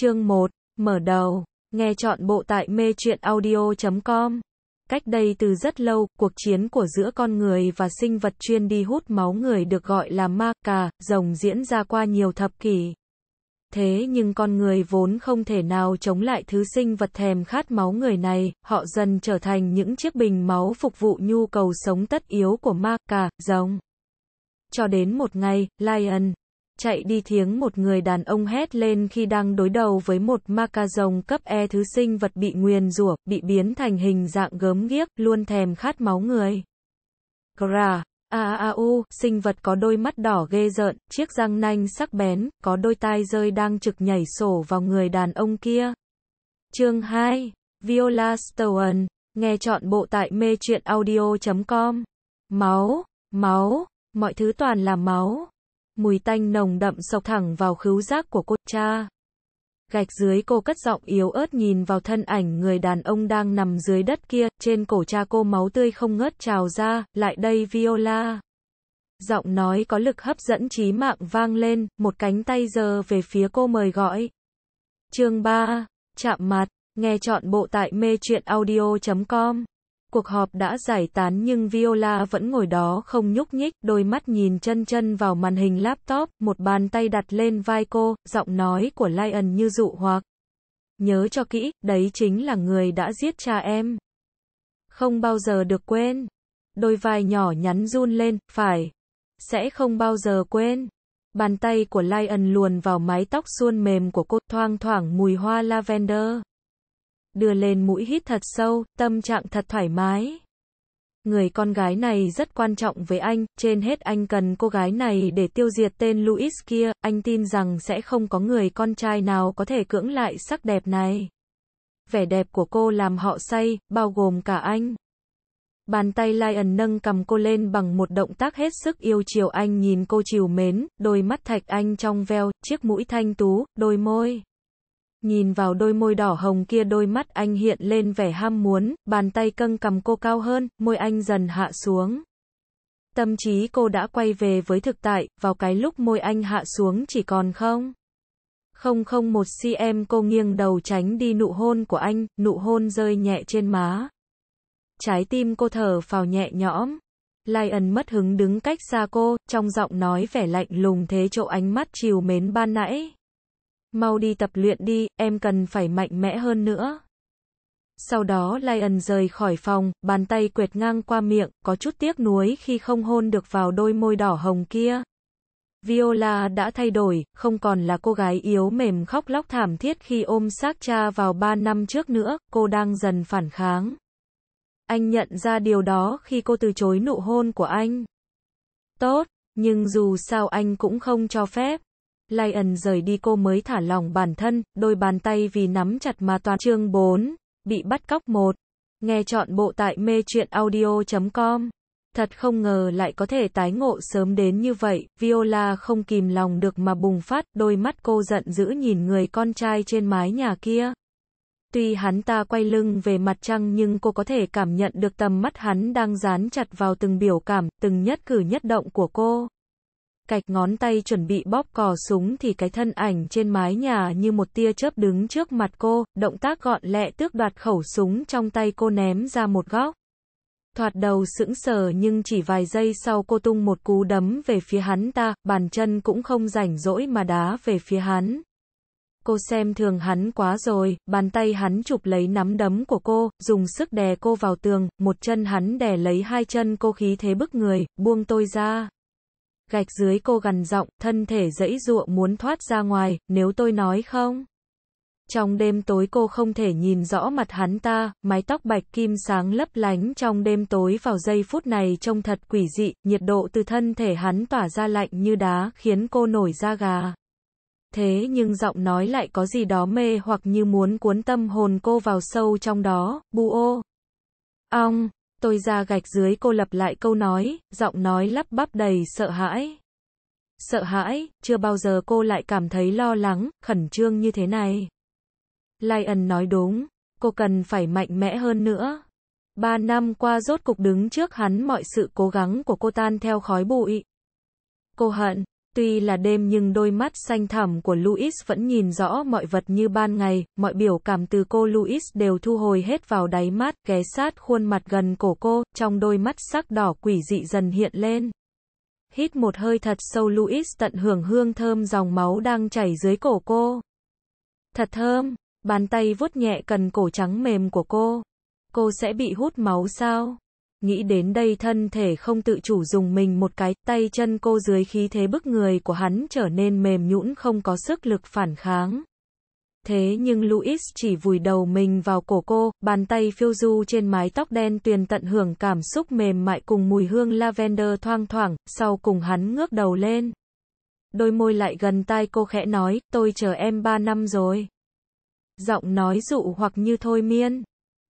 Chương 1, mở đầu, nghe chọn bộ tại mê truyện audio.com. Cách đây từ rất lâu, cuộc chiến của giữa con người và sinh vật chuyên đi hút máu người được gọi là ma, cà, rồng diễn ra qua nhiều thập kỷ. Thế nhưng con người vốn không thể nào chống lại thứ sinh vật thèm khát máu người này, họ dần trở thành những chiếc bình máu phục vụ nhu cầu sống tất yếu của ma, cà, rồng. Cho đến một ngày, Lion, chạy đi thiếng một người đàn ông hét lên khi đang đối đầu với một ma ca rồng cấp E thứ sinh vật bị nguyền rủa, bị biến thành hình dạng gớm ghiếc, luôn thèm khát máu người. Gra, a a u, sinh vật có đôi mắt đỏ ghê rợn, chiếc răng nanh sắc bén, có đôi tai rơi đang trực nhảy sổ vào người đàn ông kia. Chương 2, Viola Stone, nghe chọn bộ tại mê truyện audio.com. Máu, máu, mọi thứ toàn là máu mùi tanh nồng đậm sộc thẳng vào khứu giác của cô cha. Gạch dưới cô cất giọng yếu ớt nhìn vào thân ảnh người đàn ông đang nằm dưới đất kia, trên cổ cha cô máu tươi không ngớt trào ra, lại đây Viola. Giọng nói có lực hấp dẫn trí mạng vang lên, một cánh tay giờ về phía cô mời gọi. Chương 3, chạm mặt, nghe chọn bộ tại mê audio.com cuộc họp đã giải tán nhưng Viola vẫn ngồi đó không nhúc nhích, đôi mắt nhìn chân chân vào màn hình laptop, một bàn tay đặt lên vai cô, giọng nói của Lion như dụ hoặc. Nhớ cho kỹ, đấy chính là người đã giết cha em. Không bao giờ được quên. Đôi vai nhỏ nhắn run lên, phải. Sẽ không bao giờ quên. Bàn tay của Lion luồn vào mái tóc suôn mềm của cô, thoang thoảng mùi hoa lavender đưa lên mũi hít thật sâu, tâm trạng thật thoải mái. Người con gái này rất quan trọng với anh, trên hết anh cần cô gái này để tiêu diệt tên Louis kia, anh tin rằng sẽ không có người con trai nào có thể cưỡng lại sắc đẹp này. Vẻ đẹp của cô làm họ say, bao gồm cả anh. Bàn tay Lion nâng cầm cô lên bằng một động tác hết sức yêu chiều anh nhìn cô chiều mến, đôi mắt thạch anh trong veo, chiếc mũi thanh tú, đôi môi. Nhìn vào đôi môi đỏ hồng kia đôi mắt anh hiện lên vẻ ham muốn, bàn tay căng cầm cô cao hơn, môi anh dần hạ xuống. Tâm trí cô đã quay về với thực tại, vào cái lúc môi anh hạ xuống chỉ còn không. Không không một cm cô nghiêng đầu tránh đi nụ hôn của anh, nụ hôn rơi nhẹ trên má. Trái tim cô thở phào nhẹ nhõm. Lion mất hứng đứng cách xa cô, trong giọng nói vẻ lạnh lùng thế chỗ ánh mắt chiều mến ban nãy. Mau đi tập luyện đi, em cần phải mạnh mẽ hơn nữa. Sau đó Lion rời khỏi phòng, bàn tay quệt ngang qua miệng, có chút tiếc nuối khi không hôn được vào đôi môi đỏ hồng kia. Viola đã thay đổi, không còn là cô gái yếu mềm khóc lóc thảm thiết khi ôm xác cha vào ba năm trước nữa, cô đang dần phản kháng. Anh nhận ra điều đó khi cô từ chối nụ hôn của anh. Tốt, nhưng dù sao anh cũng không cho phép. Lion rời đi cô mới thả lòng bản thân, đôi bàn tay vì nắm chặt mà toàn chương 4, bị bắt cóc một. Nghe chọn bộ tại mê truyện audio.com. Thật không ngờ lại có thể tái ngộ sớm đến như vậy, Viola không kìm lòng được mà bùng phát, đôi mắt cô giận dữ nhìn người con trai trên mái nhà kia. Tuy hắn ta quay lưng về mặt trăng nhưng cô có thể cảm nhận được tầm mắt hắn đang dán chặt vào từng biểu cảm, từng nhất cử nhất động của cô cạch ngón tay chuẩn bị bóp cò súng thì cái thân ảnh trên mái nhà như một tia chớp đứng trước mặt cô, động tác gọn lẹ tước đoạt khẩu súng trong tay cô ném ra một góc. Thoạt đầu sững sờ nhưng chỉ vài giây sau cô tung một cú đấm về phía hắn ta, bàn chân cũng không rảnh rỗi mà đá về phía hắn. Cô xem thường hắn quá rồi, bàn tay hắn chụp lấy nắm đấm của cô, dùng sức đè cô vào tường, một chân hắn đè lấy hai chân cô khí thế bức người, buông tôi ra gạch dưới cô gằn giọng, thân thể dẫy dụa muốn thoát ra ngoài, nếu tôi nói không. Trong đêm tối cô không thể nhìn rõ mặt hắn ta, mái tóc bạch kim sáng lấp lánh trong đêm tối vào giây phút này trông thật quỷ dị, nhiệt độ từ thân thể hắn tỏa ra lạnh như đá, khiến cô nổi da gà. Thế nhưng giọng nói lại có gì đó mê hoặc như muốn cuốn tâm hồn cô vào sâu trong đó, bu ô. Ong, Tôi ra gạch dưới cô lặp lại câu nói, giọng nói lắp bắp đầy sợ hãi. Sợ hãi, chưa bao giờ cô lại cảm thấy lo lắng, khẩn trương như thế này. Lion nói đúng, cô cần phải mạnh mẽ hơn nữa. Ba năm qua rốt cục đứng trước hắn mọi sự cố gắng của cô tan theo khói bụi. Cô hận, Tuy là đêm nhưng đôi mắt xanh thẳm của Louis vẫn nhìn rõ mọi vật như ban ngày, mọi biểu cảm từ cô Louis đều thu hồi hết vào đáy mắt, ghé sát khuôn mặt gần cổ cô, trong đôi mắt sắc đỏ quỷ dị dần hiện lên. Hít một hơi thật sâu Louis tận hưởng hương thơm dòng máu đang chảy dưới cổ cô. Thật thơm, bàn tay vuốt nhẹ cần cổ trắng mềm của cô. Cô sẽ bị hút máu sao? Nghĩ đến đây thân thể không tự chủ dùng mình một cái, tay chân cô dưới khí thế bức người của hắn trở nên mềm nhũn không có sức lực phản kháng. Thế nhưng Louis chỉ vùi đầu mình vào cổ cô, bàn tay phiêu du trên mái tóc đen tuyền tận hưởng cảm xúc mềm mại cùng mùi hương lavender thoang thoảng, sau cùng hắn ngước đầu lên. Đôi môi lại gần tai cô khẽ nói, tôi chờ em ba năm rồi. Giọng nói dụ hoặc như thôi miên.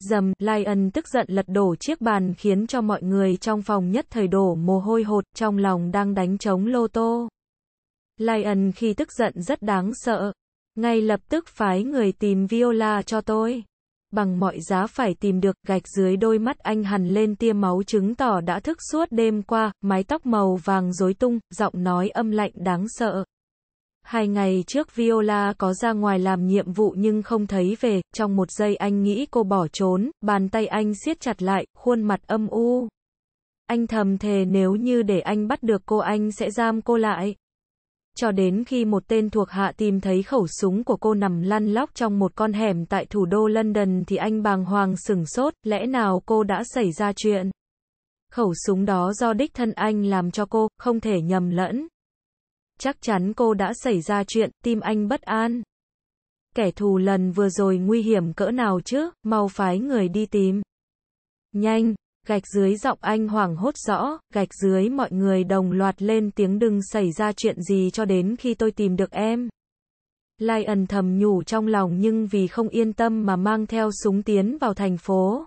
Dầm, Lion tức giận lật đổ chiếc bàn khiến cho mọi người trong phòng nhất thời đổ mồ hôi hột, trong lòng đang đánh trống lô tô. Lion khi tức giận rất đáng sợ. Ngay lập tức phái người tìm Viola cho tôi. Bằng mọi giá phải tìm được, gạch dưới đôi mắt anh hằn lên tia máu chứng tỏ đã thức suốt đêm qua, mái tóc màu vàng rối tung, giọng nói âm lạnh đáng sợ. Hai ngày trước Viola có ra ngoài làm nhiệm vụ nhưng không thấy về, trong một giây anh nghĩ cô bỏ trốn, bàn tay anh siết chặt lại, khuôn mặt âm u. Anh thầm thề nếu như để anh bắt được cô anh sẽ giam cô lại. Cho đến khi một tên thuộc hạ tìm thấy khẩu súng của cô nằm lăn lóc trong một con hẻm tại thủ đô London thì anh bàng hoàng sửng sốt, lẽ nào cô đã xảy ra chuyện? Khẩu súng đó do đích thân anh làm cho cô, không thể nhầm lẫn. Chắc chắn cô đã xảy ra chuyện, tim anh bất an. Kẻ thù lần vừa rồi nguy hiểm cỡ nào chứ, mau phái người đi tìm. Nhanh, gạch dưới giọng anh hoảng hốt rõ, gạch dưới mọi người đồng loạt lên tiếng đừng xảy ra chuyện gì cho đến khi tôi tìm được em. Lion thầm nhủ trong lòng nhưng vì không yên tâm mà mang theo súng tiến vào thành phố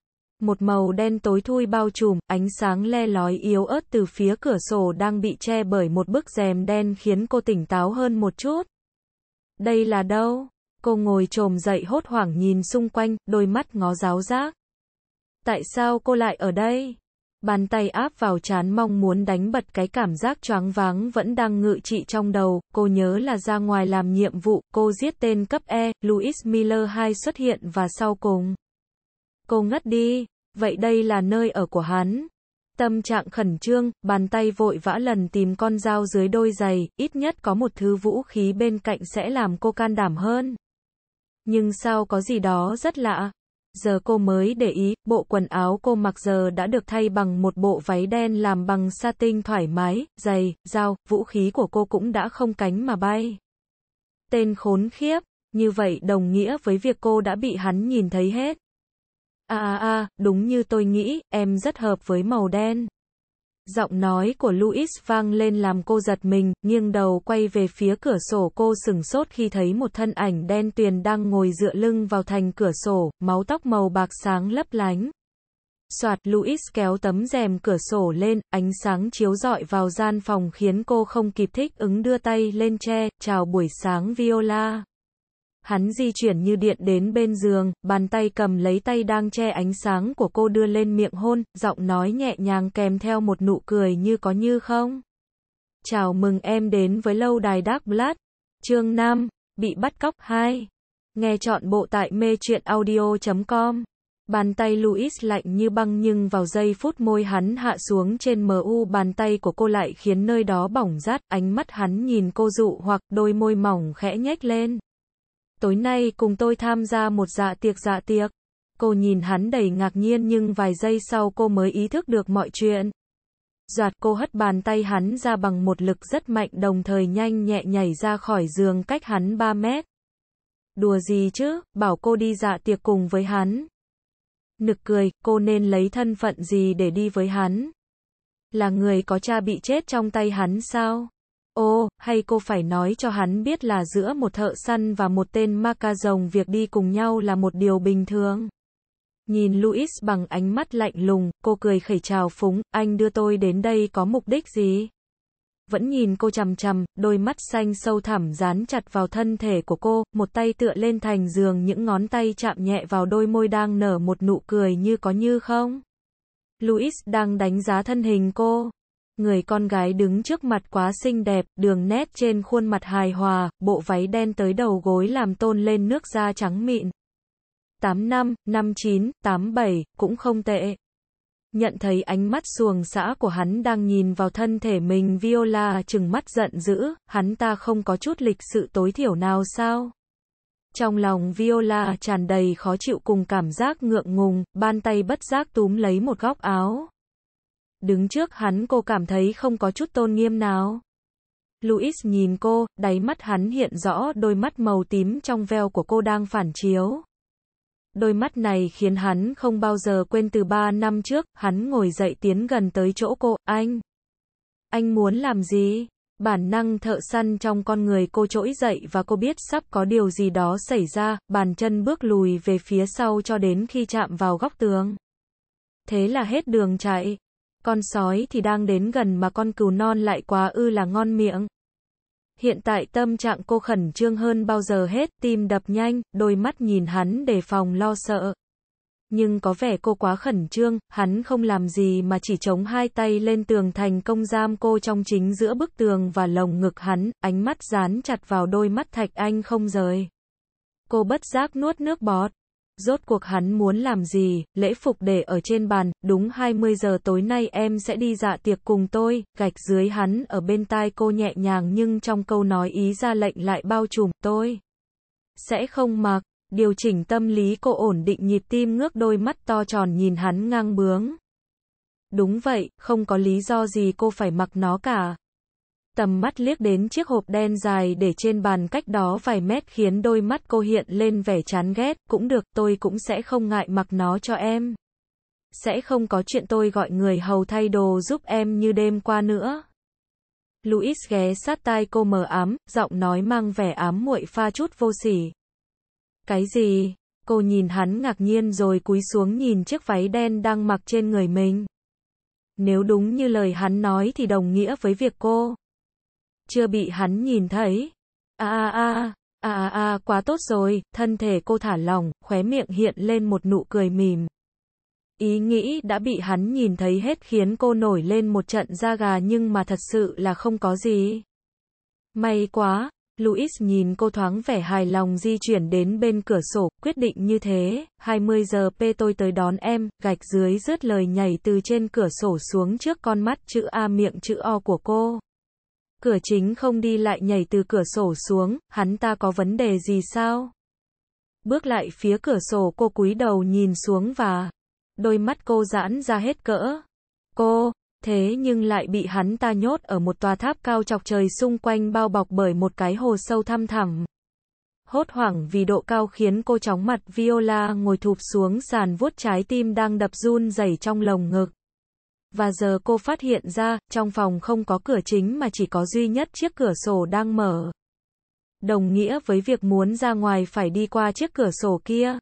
Một màu đen tối thui bao trùm, ánh sáng le lói yếu ớt từ phía cửa sổ đang bị che bởi một bức rèm đen khiến cô tỉnh táo hơn một chút. Đây là đâu? Cô ngồi trồm dậy hốt hoảng nhìn xung quanh, đôi mắt ngó giáo giác. Tại sao cô lại ở đây? Bàn tay áp vào chán mong muốn đánh bật cái cảm giác choáng váng vẫn đang ngự trị trong đầu, cô nhớ là ra ngoài làm nhiệm vụ, cô giết tên cấp E, Louis Miller 2 xuất hiện và sau cùng. Cô ngất đi, vậy đây là nơi ở của hắn. Tâm trạng khẩn trương, bàn tay vội vã lần tìm con dao dưới đôi giày, ít nhất có một thứ vũ khí bên cạnh sẽ làm cô can đảm hơn. Nhưng sao có gì đó rất lạ. Giờ cô mới để ý, bộ quần áo cô mặc giờ đã được thay bằng một bộ váy đen làm bằng sa tinh thoải mái, giày, dao, vũ khí của cô cũng đã không cánh mà bay. Tên khốn khiếp, như vậy đồng nghĩa với việc cô đã bị hắn nhìn thấy hết. À à đúng như tôi nghĩ, em rất hợp với màu đen. Giọng nói của Louis vang lên làm cô giật mình, nghiêng đầu quay về phía cửa sổ cô sừng sốt khi thấy một thân ảnh đen tuyền đang ngồi dựa lưng vào thành cửa sổ, máu tóc màu bạc sáng lấp lánh. Soạt, Louis kéo tấm rèm cửa sổ lên, ánh sáng chiếu rọi vào gian phòng khiến cô không kịp thích ứng đưa tay lên che, chào buổi sáng Viola. Hắn di chuyển như điện đến bên giường, bàn tay cầm lấy tay đang che ánh sáng của cô đưa lên miệng hôn, giọng nói nhẹ nhàng kèm theo một nụ cười như có như không. Chào mừng em đến với lâu đài Dark Blood. Chương 5, bị bắt cóc 2. Nghe chọn bộ tại mê truyện audio.com. Bàn tay Louis lạnh như băng nhưng vào giây phút môi hắn hạ xuống trên mu bàn tay của cô lại khiến nơi đó bỏng rát, ánh mắt hắn nhìn cô dụ hoặc đôi môi mỏng khẽ nhếch lên tối nay cùng tôi tham gia một dạ tiệc dạ tiệc. Cô nhìn hắn đầy ngạc nhiên nhưng vài giây sau cô mới ý thức được mọi chuyện. Giọt cô hất bàn tay hắn ra bằng một lực rất mạnh đồng thời nhanh nhẹ nhảy ra khỏi giường cách hắn 3 mét. Đùa gì chứ, bảo cô đi dạ tiệc cùng với hắn. Nực cười, cô nên lấy thân phận gì để đi với hắn? Là người có cha bị chết trong tay hắn sao? Ô, hay cô phải nói cho hắn biết là giữa một thợ săn và một tên ma ca rồng việc đi cùng nhau là một điều bình thường. Nhìn Louis bằng ánh mắt lạnh lùng, cô cười khẩy chào phúng, anh đưa tôi đến đây có mục đích gì? Vẫn nhìn cô chằm chằm, đôi mắt xanh sâu thẳm dán chặt vào thân thể của cô, một tay tựa lên thành giường những ngón tay chạm nhẹ vào đôi môi đang nở một nụ cười như có như không. Louis đang đánh giá thân hình cô. Người con gái đứng trước mặt quá xinh đẹp, đường nét trên khuôn mặt hài hòa, bộ váy đen tới đầu gối làm tôn lên nước da trắng mịn. 8 năm, 59, 87, cũng không tệ. Nhận thấy ánh mắt xuồng xã của hắn đang nhìn vào thân thể mình Viola chừng mắt giận dữ, hắn ta không có chút lịch sự tối thiểu nào sao? Trong lòng Viola tràn đầy khó chịu cùng cảm giác ngượng ngùng, ban tay bất giác túm lấy một góc áo. Đứng trước hắn cô cảm thấy không có chút tôn nghiêm nào. Louis nhìn cô, đáy mắt hắn hiện rõ đôi mắt màu tím trong veo của cô đang phản chiếu. Đôi mắt này khiến hắn không bao giờ quên từ ba năm trước, hắn ngồi dậy tiến gần tới chỗ cô, anh. Anh muốn làm gì? Bản năng thợ săn trong con người cô trỗi dậy và cô biết sắp có điều gì đó xảy ra, bàn chân bước lùi về phía sau cho đến khi chạm vào góc tường. Thế là hết đường chạy. Con sói thì đang đến gần mà con cừu non lại quá ư là ngon miệng. Hiện tại tâm trạng cô khẩn trương hơn bao giờ hết, tim đập nhanh, đôi mắt nhìn hắn để phòng lo sợ. Nhưng có vẻ cô quá khẩn trương, hắn không làm gì mà chỉ chống hai tay lên tường thành công giam cô trong chính giữa bức tường và lồng ngực hắn, ánh mắt dán chặt vào đôi mắt thạch anh không rời. Cô bất giác nuốt nước bọt. Rốt cuộc hắn muốn làm gì, lễ phục để ở trên bàn, đúng 20 giờ tối nay em sẽ đi dạ tiệc cùng tôi, gạch dưới hắn ở bên tai cô nhẹ nhàng nhưng trong câu nói ý ra lệnh lại bao trùm, tôi. Sẽ không mặc, điều chỉnh tâm lý cô ổn định nhịp tim ngước đôi mắt to tròn nhìn hắn ngang bướng. Đúng vậy, không có lý do gì cô phải mặc nó cả. Tầm mắt liếc đến chiếc hộp đen dài để trên bàn cách đó vài mét khiến đôi mắt cô hiện lên vẻ chán ghét, cũng được, tôi cũng sẽ không ngại mặc nó cho em. Sẽ không có chuyện tôi gọi người hầu thay đồ giúp em như đêm qua nữa. Louis ghé sát tai cô mờ ám, giọng nói mang vẻ ám muội pha chút vô sỉ. Cái gì? Cô nhìn hắn ngạc nhiên rồi cúi xuống nhìn chiếc váy đen đang mặc trên người mình. Nếu đúng như lời hắn nói thì đồng nghĩa với việc cô chưa bị hắn nhìn thấy. A a a, a a quá tốt rồi, thân thể cô thả lỏng, khóe miệng hiện lên một nụ cười mỉm. Ý nghĩ đã bị hắn nhìn thấy hết khiến cô nổi lên một trận da gà nhưng mà thật sự là không có gì. May quá, Louis nhìn cô thoáng vẻ hài lòng di chuyển đến bên cửa sổ, quyết định như thế, 20 giờ p tôi tới đón em, gạch dưới rớt lời nhảy từ trên cửa sổ xuống trước con mắt chữ A miệng chữ O của cô. Cửa chính không đi lại nhảy từ cửa sổ xuống, hắn ta có vấn đề gì sao? Bước lại phía cửa sổ cô cúi đầu nhìn xuống và đôi mắt cô giãn ra hết cỡ. Cô, thế nhưng lại bị hắn ta nhốt ở một tòa tháp cao chọc trời xung quanh bao bọc bởi một cái hồ sâu thăm thẳm. Hốt hoảng vì độ cao khiến cô chóng mặt Viola ngồi thụp xuống sàn vuốt trái tim đang đập run rẩy trong lồng ngực. Và giờ cô phát hiện ra, trong phòng không có cửa chính mà chỉ có duy nhất chiếc cửa sổ đang mở. Đồng nghĩa với việc muốn ra ngoài phải đi qua chiếc cửa sổ kia.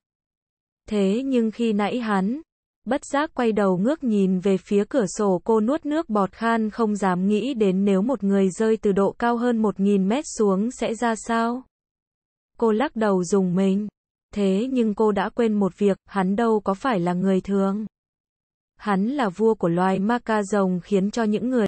Thế nhưng khi nãy hắn, bất giác quay đầu ngước nhìn về phía cửa sổ cô nuốt nước bọt khan không dám nghĩ đến nếu một người rơi từ độ cao hơn 1.000 mét xuống sẽ ra sao. Cô lắc đầu dùng mình. Thế nhưng cô đã quên một việc, hắn đâu có phải là người thường. Hắn là vua của loài ma ca rồng khiến cho những người